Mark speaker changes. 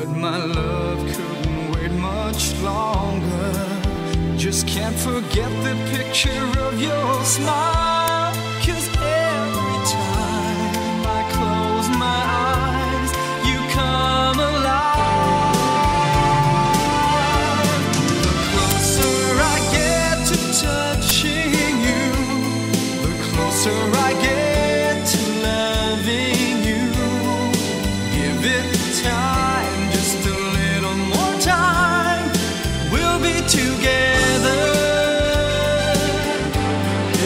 Speaker 1: But my love couldn't wait much longer. Just can't forget the picture of your smile. Cause every time I close my eyes, you come alive. The closer I get to touching you, the closer I get